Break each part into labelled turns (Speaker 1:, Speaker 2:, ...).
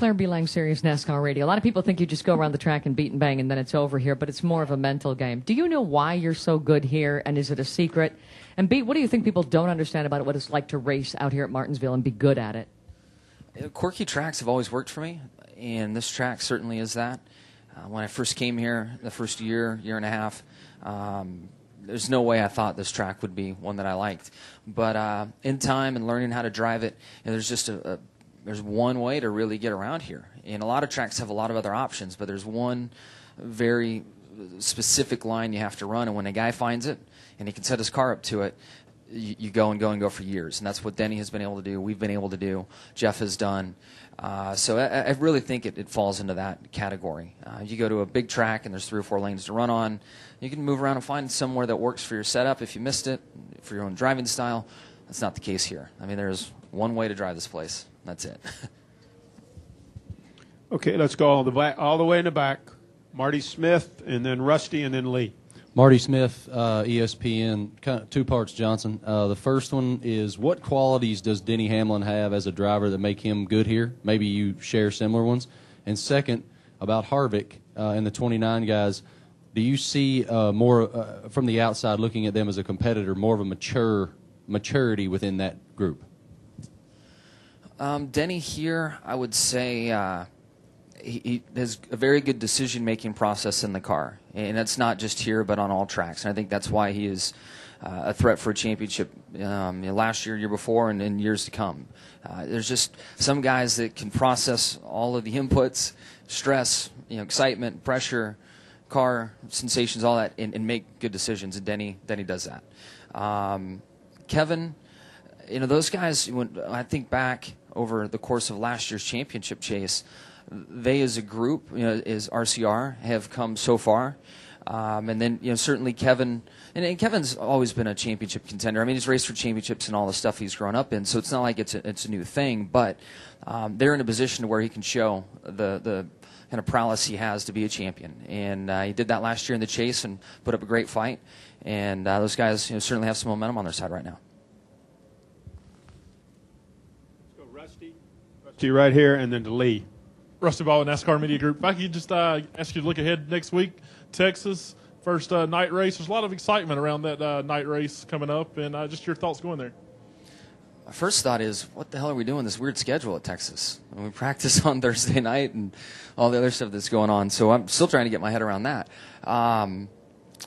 Speaker 1: Claire B. Lang, Sirius NASCAR Radio. A lot of people think you just go around the track and beat and bang and then it's over here, but it's more of a mental game. Do you know why you're so good here, and is it a secret? And B, what do you think people don't understand about it, what it's like to race out here at Martinsville and be good at it?
Speaker 2: Uh, Quirky tracks have always worked for me, and this track certainly is that. Uh, when I first came here, the first year, year and a half, um, there's no way I thought this track would be one that I liked. But uh, in time and learning how to drive it, you know, there's just a, a there's one way to really get around here. And a lot of tracks have a lot of other options, but there's one very specific line you have to run. And when a guy finds it and he can set his car up to it, you, you go and go and go for years. And that's what Denny has been able to do. We've been able to do. Jeff has done. Uh, so I, I really think it, it falls into that category. Uh, you go to a big track and there's three or four lanes to run on. You can move around and find somewhere that works for your setup if you missed it, for your own driving style. That's not the case here. I mean, there's one way to drive this place. That's it.
Speaker 3: Okay, let's go all the way, all the way in the back. Marty Smith, and then Rusty, and then Lee.
Speaker 4: Marty Smith, uh, ESPN, kind of two parts, Johnson. Uh, the first one is what qualities does Denny Hamlin have as a driver that make him good here? Maybe you share similar ones. And second, about Harvick uh, and the 29 guys, do you see uh, more uh, from the outside looking at them as a competitor, more of a mature maturity within that group?
Speaker 2: Um, Denny here, I would say uh, he, he has a very good decision making process in the car, and that's not just here but on all tracks. And I think that's why he is uh, a threat for a championship um, you know, last year, year before, and in years to come. Uh, there's just some guys that can process all of the inputs, stress, you know, excitement, pressure, car sensations, all that, and, and make good decisions. And Denny, Denny does that. Um, Kevin, you know, those guys. When I think back over the course of last year's championship chase, they as a group, you know, as RCR, have come so far. Um, and then, you know, certainly Kevin, and, and, Kevin's always been a championship contender. I mean, he's raced for championships and all the stuff he's grown up in, so it's not like it's a, it's a new thing. But um, they're in a position where he can show the the kind of prowess he has to be a champion, and uh, he did that last year in the chase and put up a great fight. And uh, those guys, you know, certainly have some momentum on their side right now.
Speaker 3: Rusty right here, and then to Lee.
Speaker 5: Rusty Ball, NASCAR Media Group. If I could just uh, ask you to look ahead next week, Texas, first uh, night race. There's a lot of excitement around that uh, night race coming up, and uh, just your thoughts going there.
Speaker 2: My first thought is, what the hell are we doing this weird schedule at Texas? And we practice on Thursday night and all the other stuff that's going on. So I'm still trying to get my head around that. Um,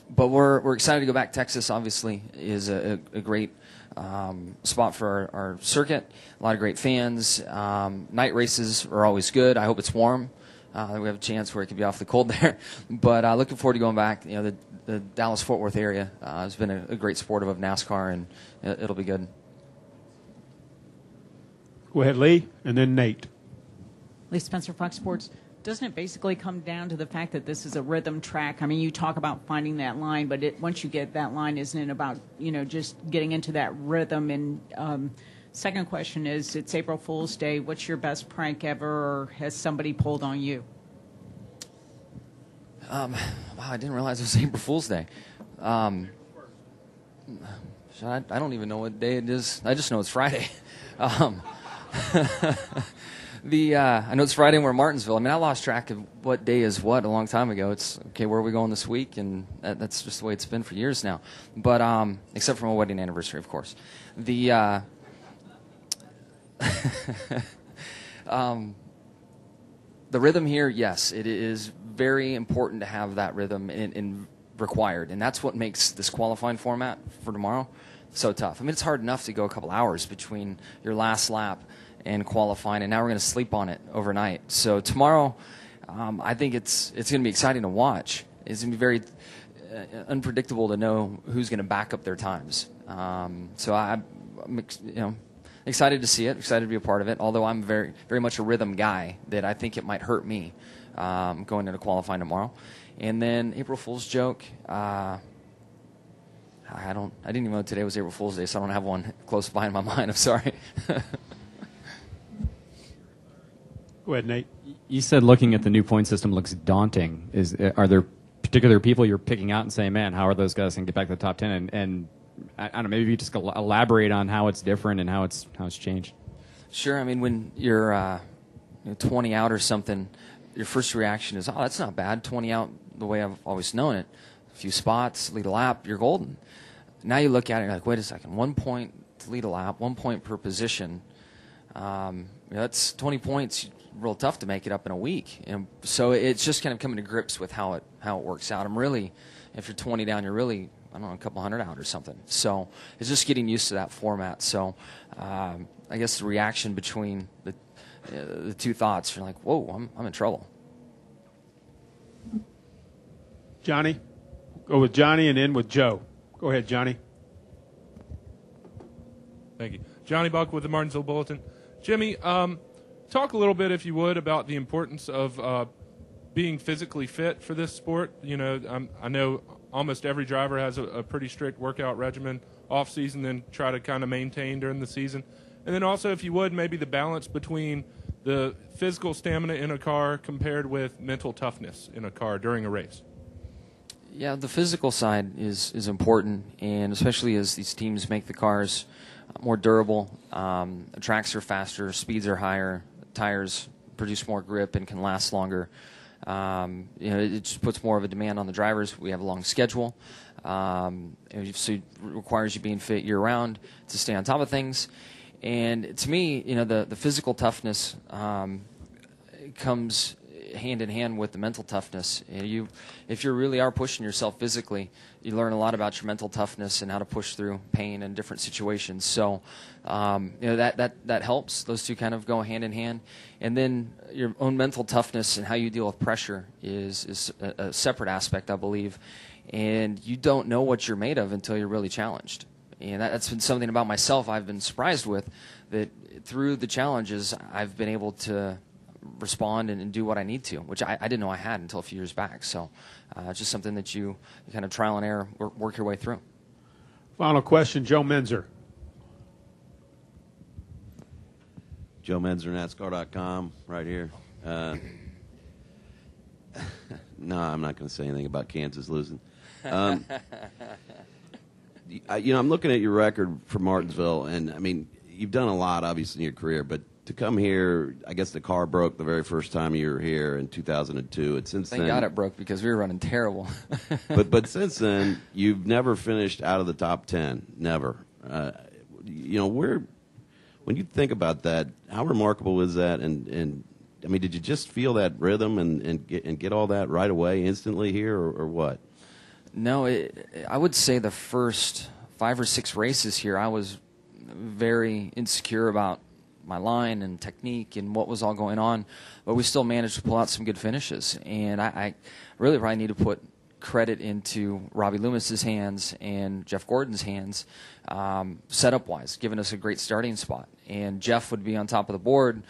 Speaker 2: but we're we're excited to go back. Texas obviously is a, a great um, spot for our, our, circuit. A lot of great fans. Um, night races are always good. I hope it's warm. Uh, we have a chance where it could be awfully cold there. but uh, looking forward to going back. You know, the, the Dallas Fort Worth area uh, has been a, a, great supportive of NASCAR, and it, will be good.
Speaker 3: Go ahead, Lee, and then Nate.
Speaker 6: Lee Spencer, Fox Sports doesn't it basically come down to the fact that this is a rhythm track? I mean, you talk about finding that line, but it, once you get that line, isn't it about you know just getting into that rhythm? And um, second question is, it's April Fool's Day. What's your best prank ever, or has somebody pulled on you?
Speaker 2: Um, wow, I didn't realize it was April Fool's Day. Um, I, I, don't even know what day it is. I just know it's Friday. The uh, I know it's Friday and we're in Martinsville. I mean, I lost track of what day is what a long time ago. It's okay. Where are we going this week? And that, that's just the way it's been for years now. But um, except for my wedding anniversary, of course. The uh, um, the rhythm here, yes, it is very important to have that rhythm in required, and that's what makes this qualifying format for tomorrow so tough. I mean, it's hard enough to go a couple hours between your last lap and qualifying, and now we're going to sleep on it overnight. So tomorrow, um, I think it's it's going to be exciting to watch. It's going to be very uh, unpredictable to know who's going to back up their times. Um, so I, am you know excited to see it, excited to be a part of it. Although I'm very very much a rhythm guy, that I think it might hurt me um, going into qualifying tomorrow. And then April Fool's joke. Uh, I don't. I didn't even know today was April Fool's Day, so I don't have one close by in my mind. I'm sorry.
Speaker 3: Go ahead, Nate.
Speaker 7: You said looking at the new point system looks daunting. Is are there particular people you're picking out and saying, "Man, how are those guys going to get back to the top 10? And, and I, I, don't know, maybe you just elaborate on how it's different and how it's how it's changed.
Speaker 2: Sure. I mean, when you're uh, you know, 20 out or something, your first reaction is, oh, that's not bad. 20 out the way I've always known it. A few spots, lead a lap, you're golden. Now you look at it and you're like, wait a second, one point to lead a lap, one point per position. Um, you know, that's 20 points, real tough to make it up in a week. And so it's just kind of coming to grips with how it how it works out. I'm really, if you're 20 down, you're really I don't know a couple hundred out or something. So it's just getting used to that format. So um, I guess the reaction between the uh, the two thoughts, you're like, whoa, I'm I'm in trouble.
Speaker 3: Johnny, go with Johnny and then with Joe. Go ahead, Johnny.
Speaker 8: Thank you. Johnny Buck with the Martinsville Bulletin. Jimmie, um, talk a little bit, if you would, about the importance of uh, being physically fit for this sport. You know, I know almost every driver has a, a pretty strict workout regimen off season, then try to kind of maintain during the season. And then also, if you would, maybe the balance between the physical stamina in a car compared with mental toughness in a car during a race.
Speaker 2: Yeah, the physical side is is important, and especially as these teams make the cars more durable, um, tracks are faster, speeds are higher, tires produce more grip and can last longer. Um, you know, it just puts more of a demand on the drivers. We have a long schedule, um, so it requires you being fit year round to stay on top of things. And to me, you know, the the physical toughness um, comes hand in hand with the mental toughness. You, if you really are pushing yourself physically, you learn a lot about your mental toughness and how to push through pain and different situations. So, um, you know that that that helps. Those two kind of go hand in hand. And then your own mental toughness and how you deal with pressure is is a, a separate aspect, I believe. And you don't know what you're made of until you're really challenged. And that, that's been something about myself I've been surprised with. That through the challenges, I've been able to respond and, and, do what I need to, which I, I, didn't know I had until a few years back. So uh, it's just something that you, you, kind of trial and error work, work your way through.
Speaker 3: Final question, Joe Menzer.
Speaker 9: Joe Menzer, NASCAR.com, right here. Uh, no, I'm not going to say anything about Kansas losing. Um, you know, I'm looking at your record for Martinsville, and I mean, you've done a lot, obviously, in your career, but to come here, I guess the car broke the very first time you were here in 2002. And since
Speaker 2: Thank
Speaker 9: then,
Speaker 2: God it broke because we were running terrible.
Speaker 9: but but since then, you've never finished out of the top ten. Never. Uh, you know where when you think about that, how remarkable is that? And and I mean, did you just feel that rhythm and and get and get all that right away, instantly here, or, or what?
Speaker 2: No, it, I would say the first five or six races here, I was very insecure about my line and technique and what was all going on, but we still managed to pull out some good finishes. And I, I really probably need to put credit into Robbie Loomis's hands and Jeff Gordon's hands, um, setup wise, giving us a great starting spot. And Jeff would be on top of the board,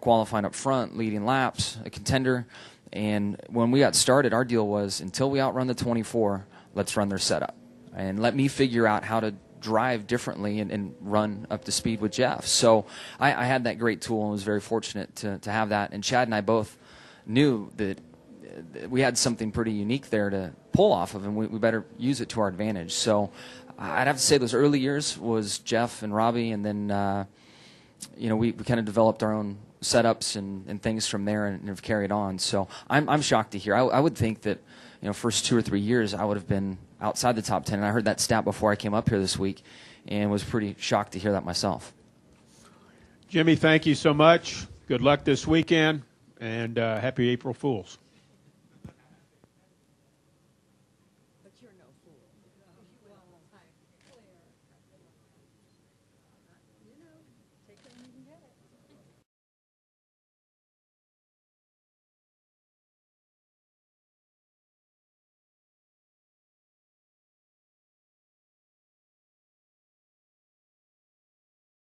Speaker 2: qualifying up front, leading laps, a contender. And when we got started, our deal was until we outrun the 24, let's run their setup. And let me figure out how to drive differently and, and, run up to speed with Jeff. So I, I, had that great tool and was very fortunate to, to have that. And Chad and I both knew that we had something pretty unique there to pull off of, and we, we better use it to our advantage. So I'd have to say those early years was Jeff and Robbie, and then uh, you know we, we kind of developed our own setups and, and things from there and, and have carried on. So I'm I'm shocked to hear. I, I would think that you know first two or three years I would have been outside the top 10. And I heard that stat before I came up here this week and was pretty shocked to hear that myself.
Speaker 3: Jimmie, thank you so much. Good luck this weekend and uh, happy April Fools.